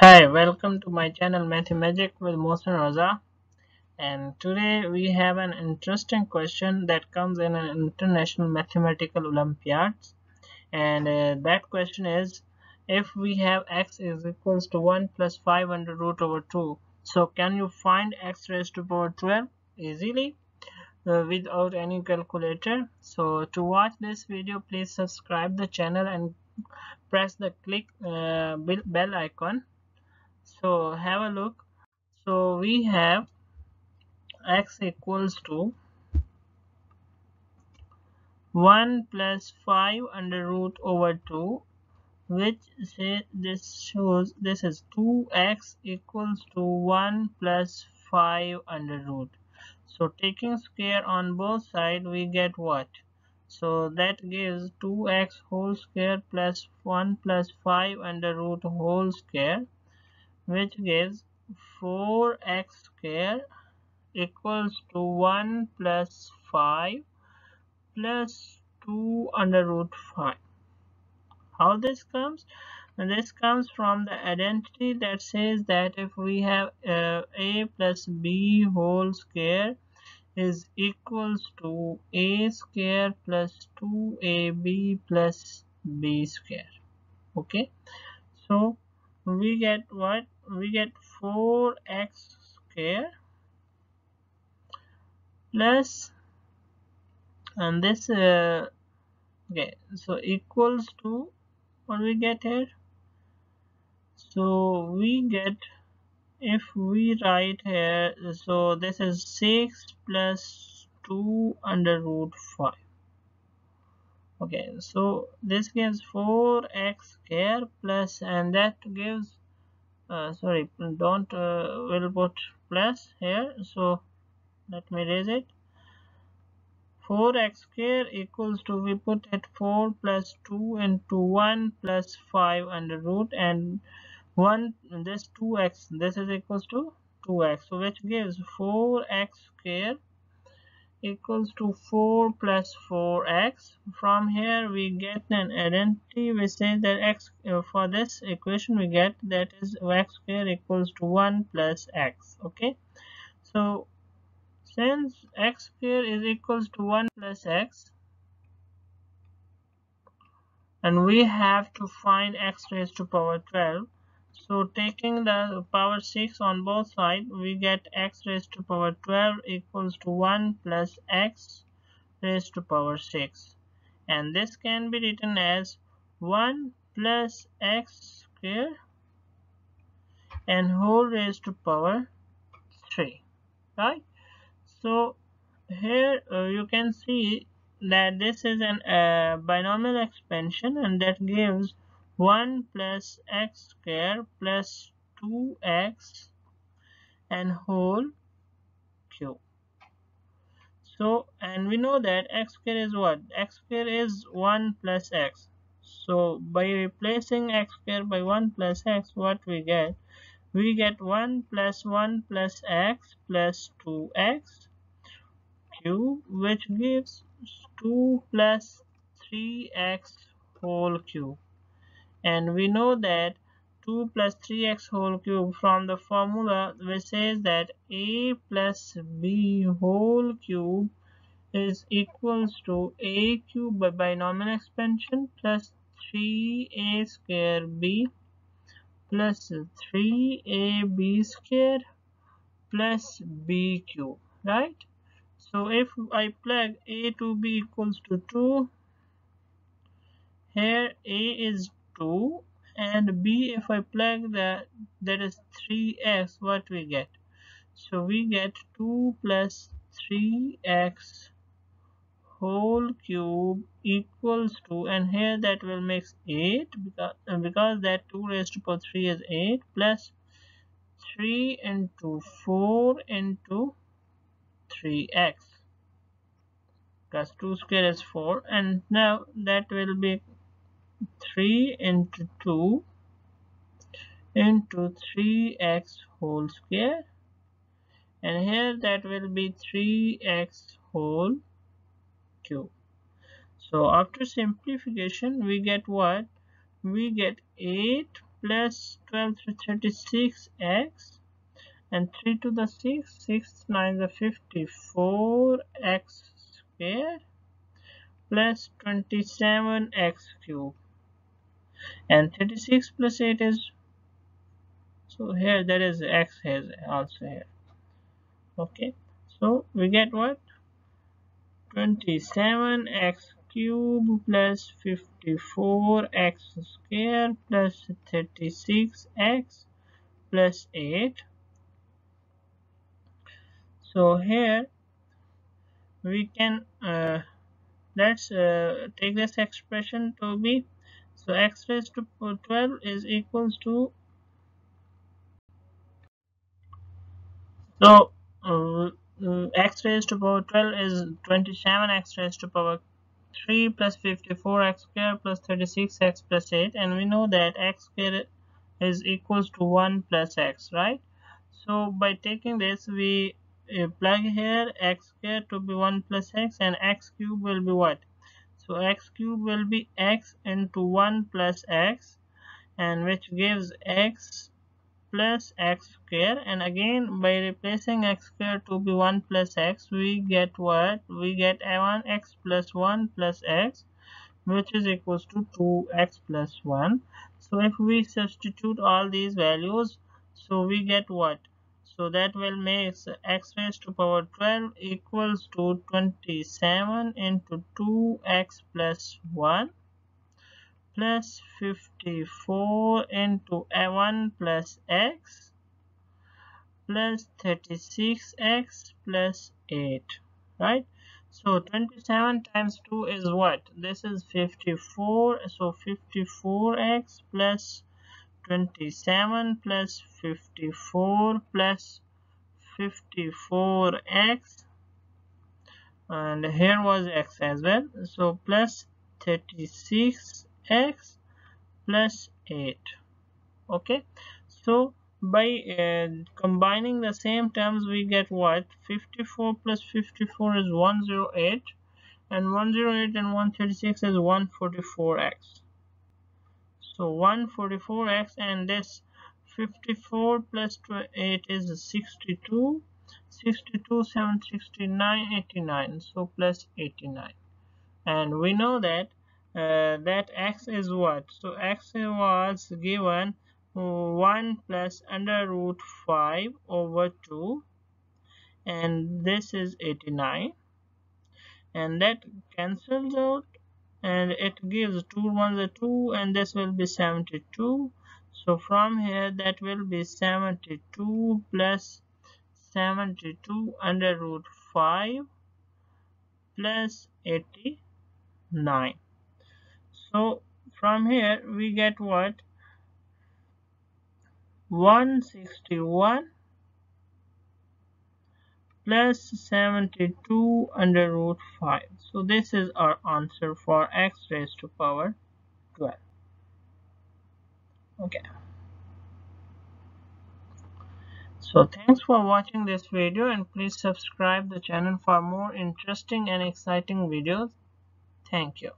Hi, welcome to my channel Mathemagic with Mohsin Raza. And today we have an interesting question that comes in an international mathematical olympiads. And uh, that question is if we have x is equals to 1 plus 5 under root over 2 so can you find x raised to power 12 easily uh, without any calculator. So to watch this video please subscribe the channel and press the click uh, bell icon so have a look. So we have x equals to 1 plus 5 under root over 2 which say this shows this is 2x equals to 1 plus 5 under root. So taking square on both sides we get what? So that gives 2x whole square plus 1 plus 5 under root whole square which gives 4x square equals to 1 plus 5 plus 2 under root 5 how this comes? And this comes from the identity that says that if we have uh, a plus b whole square is equals to a square plus 2ab plus b square. Okay? So we get what we get 4x square plus and this uh, okay so equals to what we get here? So we get if we write here so this is 6 plus 2 under root 5 okay so this gives 4x square plus and that gives sorry don't uh, will put plus here so let me raise it. 4x square equals to we put at 4 plus 2 into 1 plus 5 under root and 1 this 2x this is equals to 2x so which gives 4x square equals to 4 plus 4x from here we get an identity. We say that x uh, for this equation we get that is x square equals to 1 plus x okay? So since x square is equals to 1 plus x and we have to find x raised to power 12 so taking the power 6 on both sides, we get x raised to power 12 equals to 1 plus x raised to power 6. And this can be written as 1 plus x square and whole raised to power 3. Right? So here uh, you can see that this is an uh, binomial expansion and that gives 1 plus x square plus 2x and whole cube. So and we know that x square is what? x square is 1 plus x. So by replacing x square by 1 plus x what we get? We get 1 plus 1 plus x plus 2x cube which gives 2 plus 3x whole cube and we know that 2 plus 3x whole cube from the formula which says that a plus b whole cube is equals to a cube by binomial expansion plus 3a square b plus 3ab square plus b cube right? So if i plug a to b equals to 2 here a is 2 and b if I plug that that is 3x what we get? So we get 2 plus 3x whole cube equals to and here that will make 8 because, uh, because that 2 raised to power 3 is 8 plus 3 into 4 into 3x because 2 square is 4 and now that will be 3 into 2 into 3x whole square. And here that will be 3x whole cube. So after simplification we get what? We get 8 plus 12 to 36x and 3 to the 6 6 9 the 54 x square plus 27 x cube and 36 plus 8 is so here there is x has also here. Okay so we get what? 27 x cube plus 54 x square plus 36 x plus 8 so here we can uh, let's uh, take this expression to be so x raised to 12 is equals to so uh, uh, x raised to power 12 is 27 x raised to power 3 plus 54 x square plus 36 x plus 8 and we know that x square is equals to 1 plus x right? So by taking this we uh, plug here x square to be 1 plus x and x cube will be what so x cube will be x into 1 plus x and which gives x plus x square. And again by replacing x square to be 1 plus x we get what? We get a1 x plus 1 plus x which is equals to 2x plus 1 so if we substitute all these values so we get what so that will make x raised to power 12 equals to 27 into 2x plus 1 plus 54 into a1 plus x plus 36x plus 8 right? So 27 times 2 is what? This is 54 so 54x plus 27 plus 54 plus 54x and here was x as well. So plus 36 x plus 8 okay. So by uh, combining the same terms we get what? 54 plus 54 is 108 and 108 and 136 is 144x so 144x and this 54 plus 8 is 62 62 769 89 so plus 89 and we know that uh, that x is what? So x was given 1 plus under root 5 over 2 and this is 89 and that cancels out and it gives 2 1 the 2 and this will be 72 so from here that will be 72 plus 72 under root 5 plus 89 so from here we get what? 161 plus 72 under root 5 so this is our answer for x raised to power 12 okay. So thanks for watching this video and please subscribe the channel for more interesting and exciting videos. Thank you